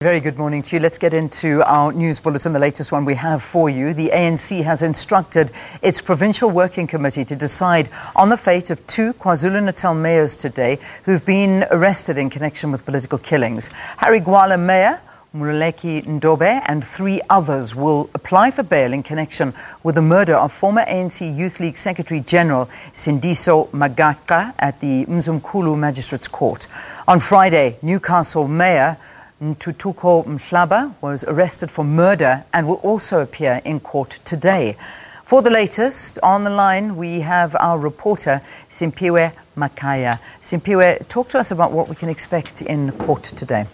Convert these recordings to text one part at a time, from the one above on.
Very good morning to you. Let's get into our news bulletin, the latest one we have for you. The ANC has instructed its Provincial Working Committee to decide on the fate of two KwaZulu Natal mayors today who've been arrested in connection with political killings. Harry Gwala Mayor, Mluleki Ndobe, and three others will apply for bail in connection with the murder of former ANC Youth League Secretary General Sindiso Magaqa at the Umzimkhulu Magistrates Court. On Friday, Newcastle Mayor Ntuthuko Mahlaba was arrested for murder and will also appear in court today. For the latest, on the line we have our reporter Simphiwe Makhaya. Simphiwe, talk to us about what we can expect in court today.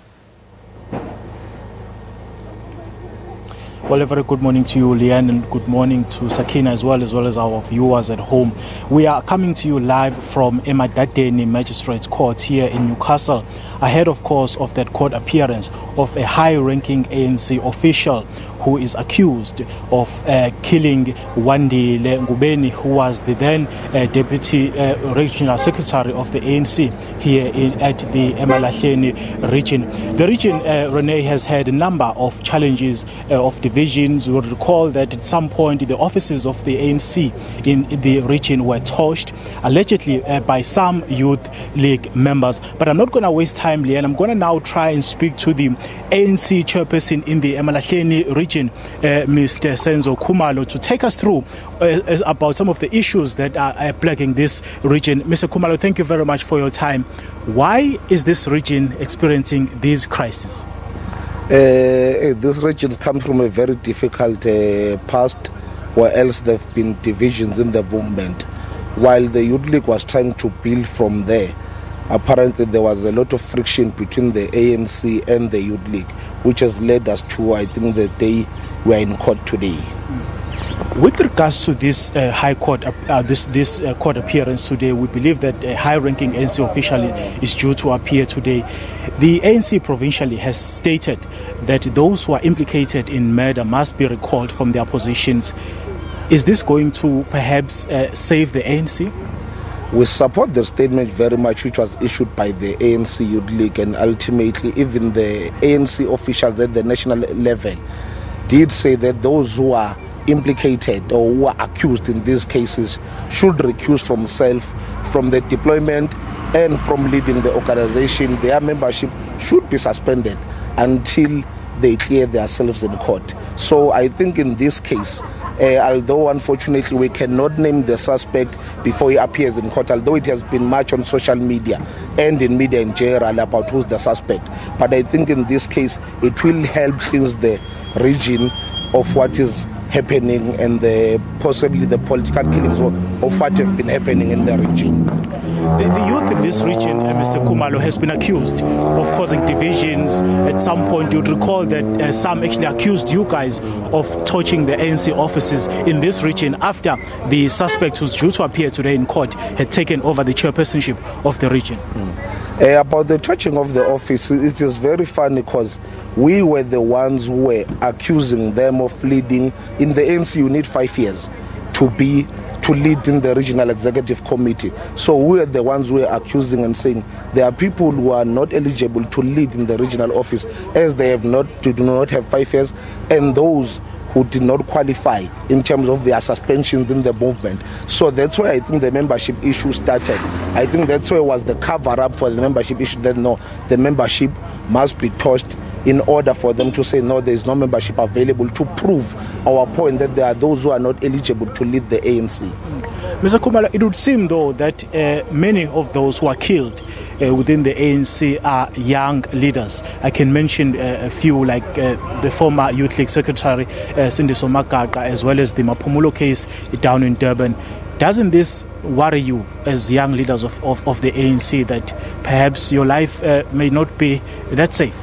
Well, a very good morning to you, Leanne, and good morning to Sakina as well, as well as our viewers at home. We are coming to you live from Emma Emadadeni Magistrates Court here in Newcastle, ahead, of course, of that court appearance of a high-ranking ANC official who is accused of uh, killing Wandile Ngubeni, who was the then uh, Deputy uh, Regional Secretary of the ANC here in, at the Emalahleni region. The region, uh, Renee, has had a number of challenges uh, of divisions. We will recall that at some point the offices of the ANC in, the region were torched, allegedly by some youth league members. But I'm not going to waste time, Leanne. I'm going to now try and speak to the ANC chairperson in the Emalahleni region uh, Mr. Senzo Khumalo to take us through uh, about some of the issues that are, plaguing this region. Mr. Kumalo, thank you very much for your time. Why is this region experiencing these crises? Uh, this region comes from a very difficult uh, past where else there have been divisions in the movement. While the Youth League was trying to build from there, apparently there was a lot of friction between the ANC and the Youth League, which has led us to, I think, the day we are in court today. With regards to this uh, High Court, uh, this this uh, court appearance today, we believe that a high-ranking ANC official is due to appear today. The ANC provincially has stated that those who are implicated in murder must be recalled from their positions. Is this going to perhaps uh, save the ANC? We support the statement very much, which was issued by the ANC Youth League, and ultimately, even the ANC officials at the national level did say that those who are implicated or who are accused in these cases should recuse themselves from the deployment, and from leading the organization. Their membership should be suspended until they clear themselves in court. So I think in this case, uh, although unfortunately we cannot name the suspect before he appears in court, although it has been much on social media and in media in general about who's the suspect. But I think in this case, it will help since the region of what is happening and the possibly the political killings of, of what have been happening in the region. The, the, youth in this region, uh, Mr. Khumalo, has been accused of causing divisions. At some point, you'd recall that uh, some actually accused you guys of torching the ANC offices in this region after the suspect who's due to appear today in court had taken over the chairpersonship of the region. Mm. Uh, about the torching of the office, it is very funny because we were the ones who were accusing them of leading. In the ANC, you need five years to be to lead in the regional executive committee. So we are the ones who are accusing and saying there are people who are not eligible to lead in the regional office as they have not do not have five years, and those who did not qualify in terms of their suspensions in the movement. So that's why I think the membership issue started. I think that's why it was the cover up for the membership issue that no, the membership must be touched in order for them to say no there is no membership available to prove our point that there are those who are not eligible to lead the ANC. Mr. Khumalo, it would seem though that uh, many of those who are killed uh, within the ANC are young leaders. I can mention uh, a few like uh, the former Youth League Secretary uh, Sindiso as well as the Maphumulo case down in Durban. Doesn't this worry you as young leaders of, of, of the ANC that perhaps your life uh, may not be that safe?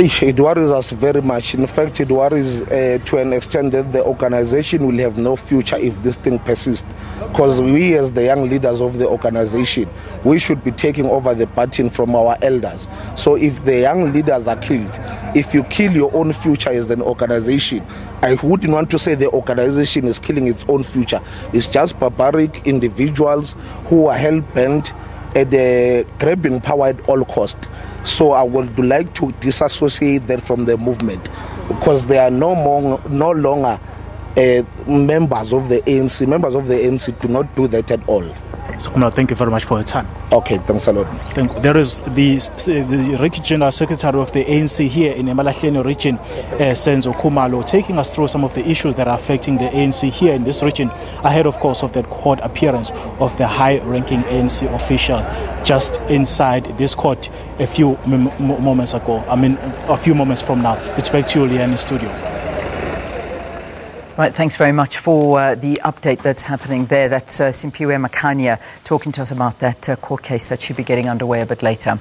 It worries us very much. In fact, it worries uh, to an extent that the organization will have no future if this thing persists. Because we, as the young leaders of the organization, we should be taking over the baton from our elders. So if the young leaders are killed, if you kill your own future as an organization, I wouldn't want to say the organization is killing its own future. It's just barbaric individuals who are hell bent at the grabbing power at all cost. So I would like to disassociate that from the movement because they are no more, no longer uh, members of the ANC. Members of the ANC do not do that at all. So, thank you very much for your time. Okay, thanks a lot. Thank you. There is the, the Regional Secretary of the ANC here in the Emalahleni region, uh, Senzo Khumalo, taking us through some of the issues that are affecting the ANC here in this region, ahead, of course, of the court appearance of the high-ranking ANC official just inside this court a few m- moments ago. I mean, a few moments from now. It's back to you, Leanne, in studio. Right, thanks very much for uh, the update that's happening there. That's uh, Simphiwe Makhanya talking to us about that uh, court case that should be getting underway a bit later.